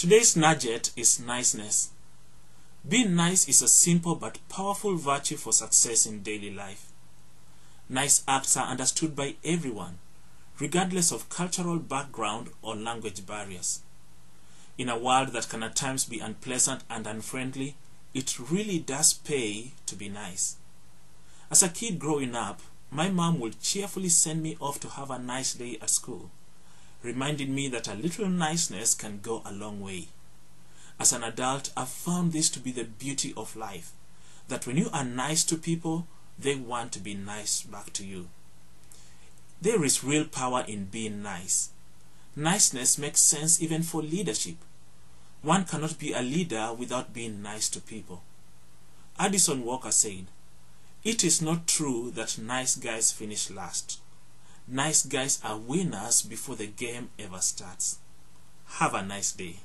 Today's najet is niceness. Being nice is a simple but powerful virtue for success in daily life. Nice acts are understood by everyone, regardless of cultural background or language barriers. In a world that can at times be unpleasant and unfriendly, it really does pay to be nice. As a kid growing up, my mom would cheerfully send me off to have a nice day at school, reminding me that a little niceness can go a long way. As an adult, I've found this to be the beauty of life, that when you are nice to people, they want to be nice back to you. There is real power in being nice. Niceness makes sense even for leadership. One cannot be a leader without being nice to people. Addison Walker said, It is not true that nice guys finish last. Nice guys are winners before the game ever starts. Have a nice day.